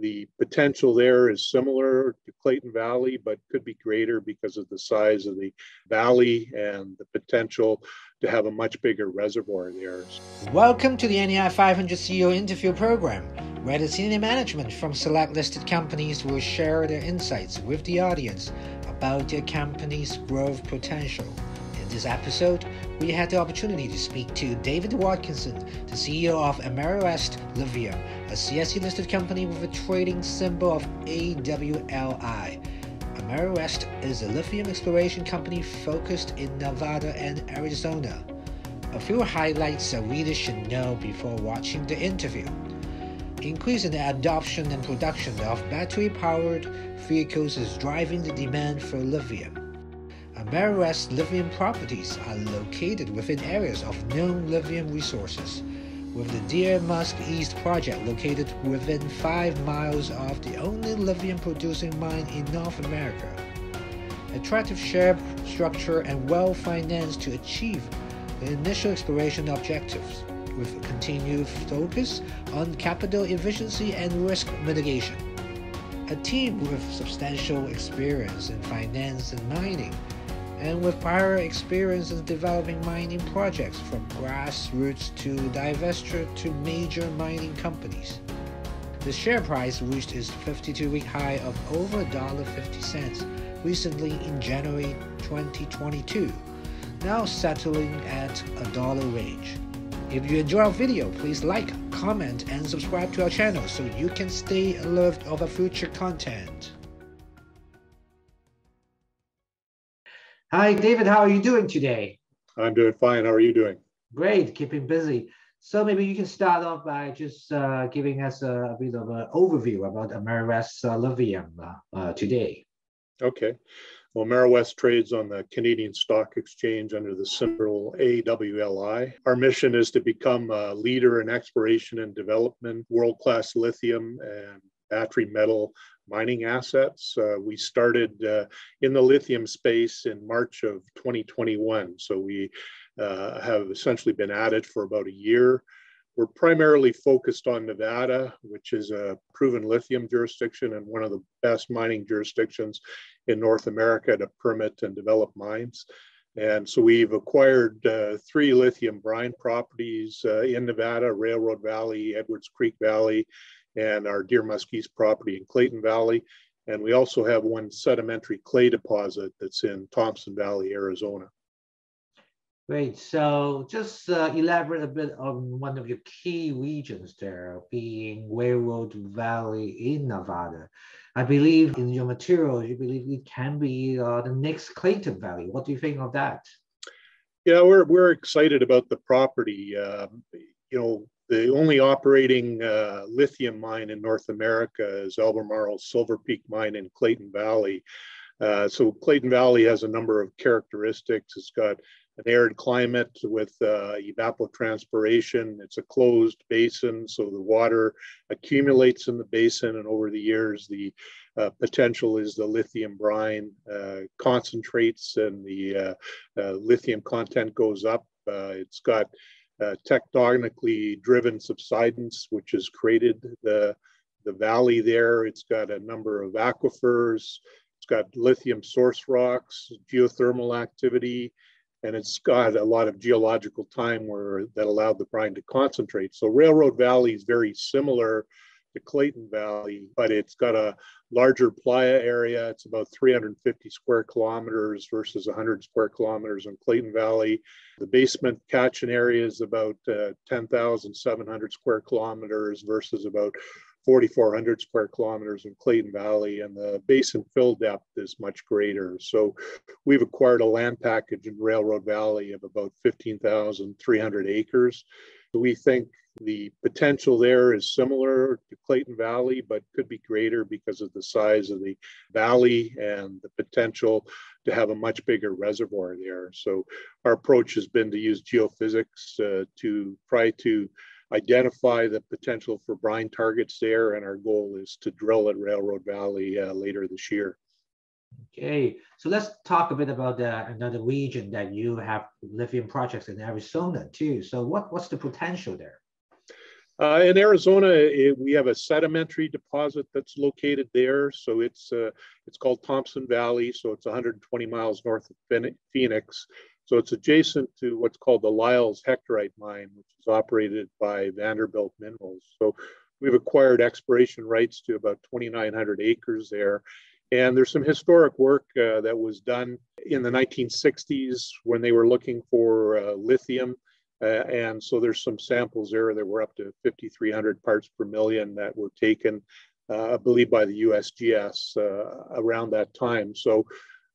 the potential there is similar to Clayton Valley, but could be greater because of the size of the valley and the potential to have a much bigger reservoir there. Welcome to the NAI 500 CEO interview program, where the senior management from select listed companies will share their insights with the audience about their company's growth potential. In this episode, we had the opportunity to speak to David Watkinson, the CEO of AmeriWest Lithium, a CSE listed company with a trading symbol of AWLI. AmeriWest is a lithium exploration company focused in Nevada and Arizona. A few highlights that readers should know before watching the interview. Increasing the adoption and production of battery powered vehicles is driving the demand for lithium. AmeriWest lithium properties are located within areas of known lithium resources, with the Deer Musk East project located within 5 miles of the only lithium producing mine in North America. Attractive share structure and well financed to achieve the initial exploration objectives, with continued focus on capital efficiency and risk mitigation. A team with substantial experience in finance and mining and with prior experience in developing mining projects from grassroots to divestiture to major mining companies. The share price reached its 52-week high of over $1.50 recently in January 2022, now settling at a dollar range. If you enjoy our video, please like, comment, and subscribe to our channel so you can stay alert of our future content. Hi, David. How are you doing today? I'm doing fine. How are you doing? Great, keeping busy. So maybe you can start off by just uh, giving us a, a, bit of an overview about AmeriWest uh, Lithium uh, uh, today. Okay. Well, AmeriWest trades on the Canadian Stock Exchange under the symbol AWLI. Our mission is to become a leader in exploration and development, world-class lithium and battery metal mining assets. Uh, we started uh, in the lithium space in March of 2021. So we uh, have essentially been at it for about a year. We're primarily focused on Nevada, which is a proven lithium jurisdiction and one of the best mining jurisdictions in North America to permit and develop mines. And so we've acquired uh, three lithium brine properties uh, in Nevada, Railroad Valley, Edwards Creek Valley, and our Deer Musk East property in Clayton Valley. And we also have one sedimentary clay deposit that's in Thompson Valley, Arizona. Great. So just uh, elaborate a bit on one of your key regions there, being Railroad Valley in Nevada. I believe in your material, you believe it can be uh, the next Clayton Valley. What do you think of that? Yeah, we're, we're excited about the property. Um, you know, the only operating uh, lithium mine in North America is Albemarle's Silver Peak mine in Clayton Valley. Uh, so Clayton Valley has a number of characteristics. It's got an arid climate with uh, evapotranspiration. It's a closed basin, so the water accumulates in the basin, and over the years, the uh, potential is the lithium brine uh, concentrates and the uh, uh, lithium content goes up. it's got tectonically driven subsidence, which has created the, the valley there. It's got a number of aquifers, it's got lithium source rocks, geothermal activity, and it's got a lot of geological time where that allowed the brine to concentrate. So Railroad Valley is very similar to Clayton Valley, but it's got a larger playa area. It's about 350 square kilometers versus 100 square kilometers in Clayton Valley. The basement catchment area is about uh, 10,700 square kilometers versus about 4,400 square kilometers in Clayton Valley, and the basin fill depth is much greater. So we've acquired a land package in Railroad Valley of about 15,300 acres. We think the potential there is similar to Clayton Valley, but could be greater because of the size of the valley and the potential to have a much bigger reservoir there. So our approach has been to use geophysics uh, to try to identify the potential for brine targets there, and our goal is to drill at Railroad Valley uh, later this year. Okay, so let's talk a bit about the, another region that you have lithium projects in Arizona too. So what, what's the potential there? Uh, in Arizona, it, we have a sedimentary deposit that's located there. So it's uh, it's called Thompson Valley. So it's 120 miles north of Phoenix. So it's adjacent to what's called the Lyles Hectorite mine, which is operated by Vanderbilt Minerals. So we've acquired exploration rights to about 2,900 acres there. And there's some historic work uh, that was done in the 1960s when they were looking for uh, lithium uh, and so there's some samples there that were up to 5,300 parts per million that were taken, uh, I believe, by the USGS uh, around that time. So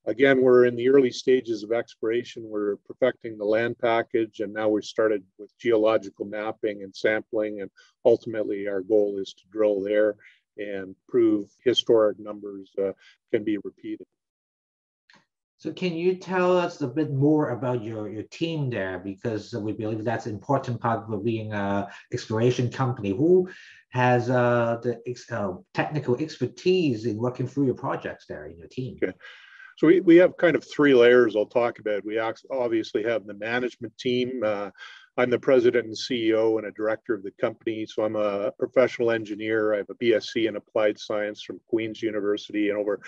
again, we're in the early stages of exploration. We're perfecting the land package, and now we've started with geological mapping and sampling. And ultimately, our goal is to drill there and prove historic numbers uh, can be repeated. So can you tell us a bit more about your, your team there? Because we believe that's an important part of being an exploration company. Who has uh, the uh, technical expertise in working through your projects there in your team? Okay. So we, we have kind of three layers I'll talk about. We obviously have the management team. Uh, I'm the president and CEO and a director of the company. So I'm a professional engineer. I have a BSc in applied science from Queen's University and over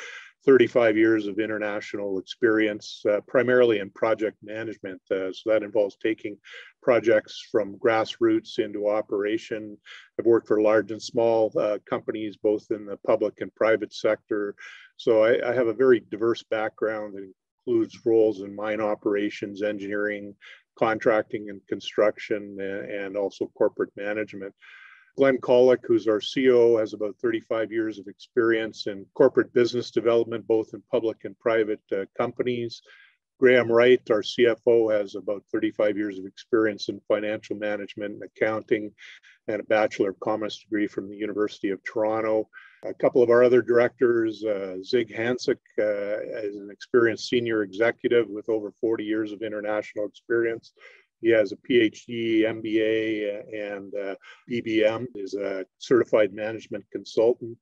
35 years of international experience, uh, primarily in project management. Uh, so that involves taking projects from grassroots into operation. I've worked for large and small uh, companies, both in the public and private sector. So I, I, have a very diverse background that includes roles in mine operations, engineering, contracting and construction, and, and also corporate management. Glenn Kollick, who's our CEO, has about 35 years of experience in corporate business development, both in public and private uh, companies. Graham Wright, our CFO, has about 35 years of experience in financial management and accounting and a Bachelor of Commerce degree from the University of Toronto. A couple of our other directors, uh, Zig Hansik uh, is an experienced senior executive with over 40 years of international experience. He has a PhD, MBA, and uh, BBM, is a certified management consultant.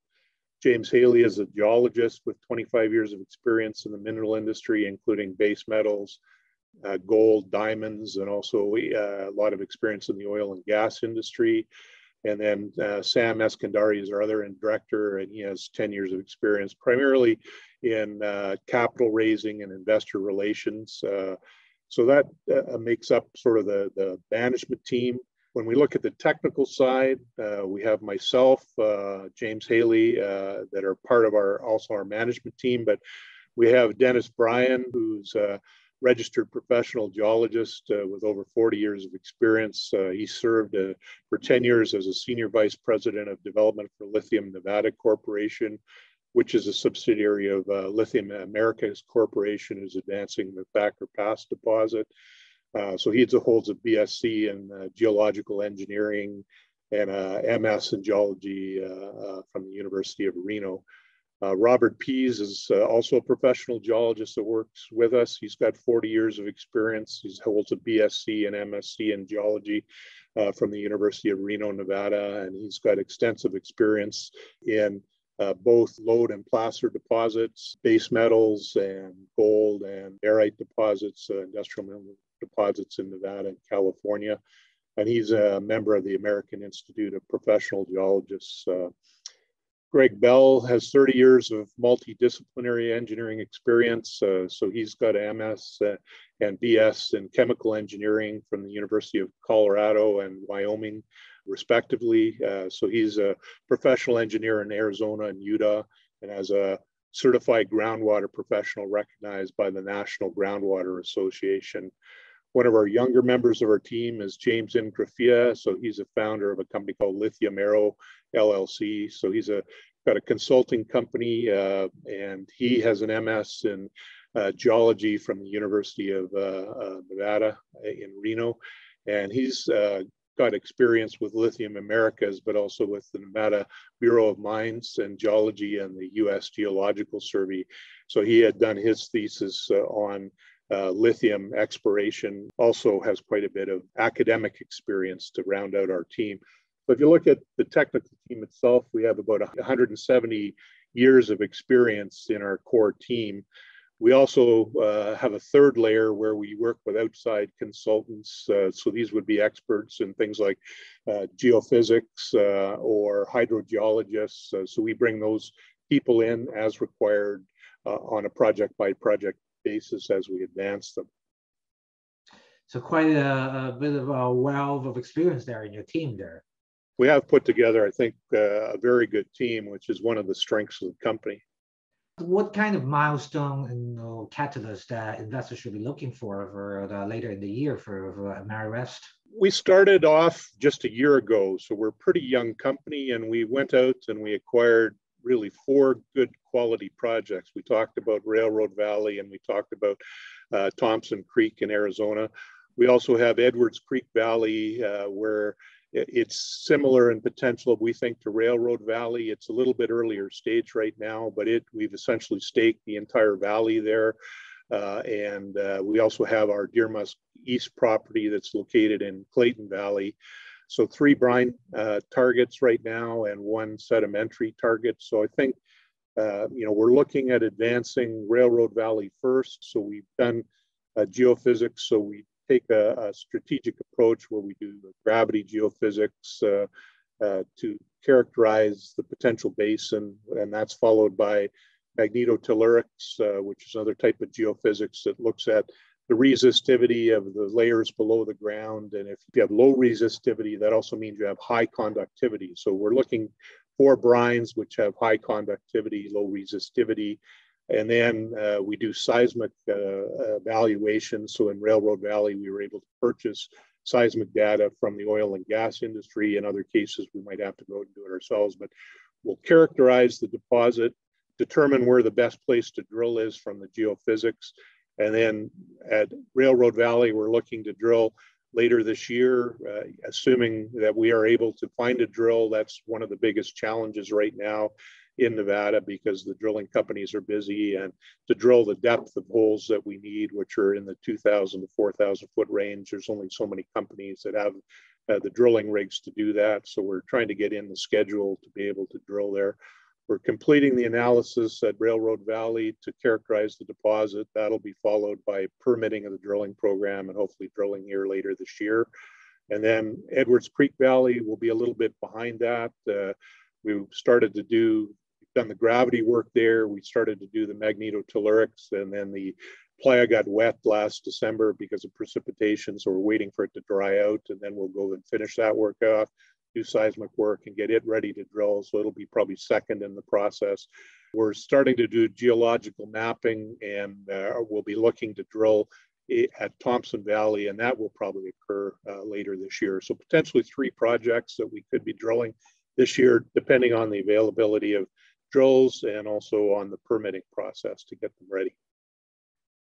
James Haley is a geologist with 25 years of experience in the mineral industry, including base metals, uh, gold, diamonds, and also uh, a lot of experience in the oil and gas industry. And then uh, Sam Eskandari is our other director, and he has 10 years of experience primarily in uh, capital raising and investor relations. Uh, so that uh, makes up sort of the, the management team. When we look at the technical side, uh, we have myself, uh, James Haley, uh, that are part of our also our management team, but we have Dennis Bryan, who's a registered professional geologist uh, with over 40 years of experience. Uh, he served for 10 years as a senior vice president of development for Lithium Nevada Corporation, which is a subsidiary of uh, Lithium Americas Corporation, is advancing the Thacker Pass deposit. Uh, so he holds a BSc in uh, geological engineering and a MS in geology uh, uh, from the University of Reno. Uh, Robert Pease is also a professional geologist that works with us. He's got 40 years of experience. He holds a BSc and MSc in geology from the University of Reno, Nevada, and he's got extensive experience in uh, both lode and placer deposits, base metals and gold and barite deposits, uh, industrial mineral deposits in Nevada and California. And he's a member of the American Institute of Professional Geologists. Uh, Greg Bell has 30 years of multidisciplinary engineering experience. Uh, so he's got MS uh, and BS in chemical engineering from the University of Colorado and Wyoming respectively. Uh, so he's a professional engineer in Arizona and Utah and has a certified groundwater professional recognized by the National Groundwater Association. One of our younger members of our team is James Ingrafia. So he's a founder of a company called Lithium Arrow LLC. So he's a got a consulting company uh, and he has an MS in uh, geology from the University of uh, uh Nevada in Reno. And he's uh, got experience with Lithium Americas, but also with the Nevada Bureau of Mines and Geology and the U.S. Geological Survey. So he had done his thesis uh, on uh, lithium exploration, also has quite a bit of academic experience to round out our team. But if you look at the technical team itself, we have about 170 years of experience in our core team. We also uh, have a third layer where we work with outside consultants. Uh, so these would be experts in things like uh, geophysics uh, or hydrogeologists. Uh, so we bring those people in as required uh, on a project by project basis as we advance them. So quite a, a, bit of a wealth of experience there in your team there. We have put together, I think, a very good team, which is one of the strengths of the company. What kind of milestone and uh, catalyst that investors should be looking for for the, later in the year for, for AmeriWest? We started off just a year ago, so we're a pretty young company, and we went out and we acquired really four good quality projects. We talked about Railroad Valley and we talked about uh, Thompson Creek in Arizona. We also have Edwards Creek Valley, uh, where it's similar in potential, we think, to Railroad Valley. It's a little bit earlier stage right now, but it we've essentially staked the entire valley there. Uh, and uh, we also have our Deer Musk East property that's located in Clayton Valley. So three brine uh, targets right now and one sedimentary target. So I think, uh, you know, we're looking at advancing Railroad Valley first. So we've done uh, geophysics. So we take a, a, strategic approach where we do gravity geophysics uh, uh, to characterize the potential basin, and that's followed by magnetotellurics, uh, which is another type of geophysics that looks at the resistivity of the layers below the ground. And if you have low resistivity, that also means you have high conductivity. So we're looking for brines which have high conductivity, low resistivity, and then uh, we do seismic uh, evaluation. So in Railroad Valley, we were able to purchase seismic data from the oil and gas industry. In other cases, we might have to go and do it ourselves, but we'll characterize the deposit, determine where the best place to drill is from the geophysics. And then at Railroad Valley, we're looking to drill later this year, uh, assuming that we are able to find a drill. That's one of the biggest challenges right now in Nevada because the drilling companies are busy and to drill the depth of holes that we need, which are in the 2,000 to 4,000 foot range, there's only so many companies that have uh, the drilling rigs to do that. So we're trying to get in the schedule to be able to drill there. We're completing the analysis at Railroad Valley to characterize the deposit. That'll be followed by permitting of the drilling program and hopefully drilling here later this year. And then Edwards Creek Valley will be a little bit behind that. Uh, we started to do done the gravity work there. We started to do the magnetotellurics, and then the playa got wet last December because of precipitation. So we're waiting for it to dry out, and then we'll go and finish that work off, do seismic work, and get it ready to drill. So it'll be probably second in the process. We're starting to do geological mapping, and uh, we'll be looking to drill at Thompson Valley, and that will probably occur uh, later this year. So potentially three projects that we could be drilling this year, depending on the availability of drills and also on the permitting process to get them ready.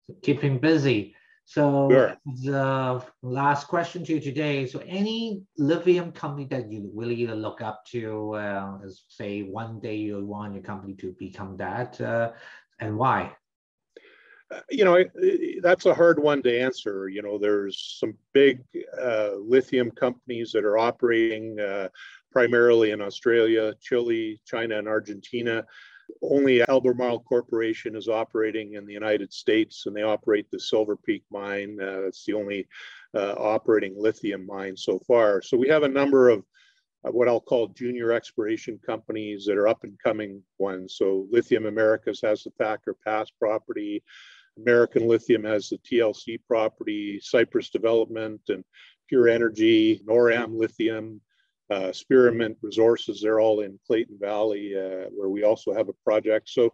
So keeping busy. So sure. the last question to you today. So any lithium company that you really look up to, uh, as say one day you want your company to become that, uh, and why? Uh, you know, that's a hard one to answer. You know, there's some big uh, lithium companies that are operating uh, primarily in Australia, Chile, China, and Argentina. Only Albemarle Corporation is operating in the United States, and they operate the Silver Peak mine. Uh, it's the only uh, operating lithium mine so far. So we have a number of what I'll call junior exploration companies that are up and coming ones. So Lithium Americas has the Thacker Pass property. American Lithium has the TLC property, Cypress Development and Pure Energy, Noram Lithium, uh, Spearmint Resources, they're all in Clayton Valley, uh, where we also have a project. So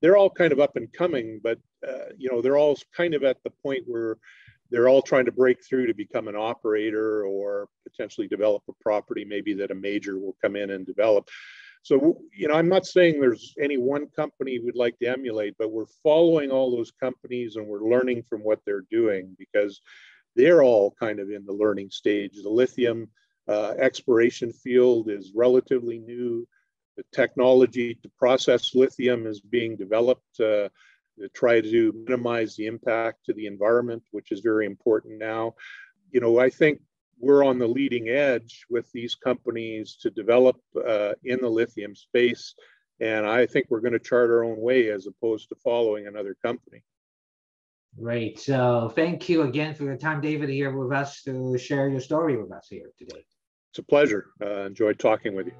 they're all kind of up and coming, but uh, you know they're all kind of at the point where they're all trying to break through to become an operator or potentially develop a property, maybe that a major will come in and develop. So you know, I'm not saying there's any one company we'd like to emulate, but we're following all those companies and we're learning from what they're doing because they're all kind of in the learning stage. The lithium uh, exploration field is relatively new. The technology to process lithium is being developed uh, to try to minimize the impact to the environment, which is very important now. You know, I think we're on the leading edge with these companies to develop uh, in the lithium space. And I think we're going to chart our own way as opposed to following another company. Great. So thank you again for your time, David, here with us to share your story with us here today. It's a pleasure. Uh, enjoyed talking with you.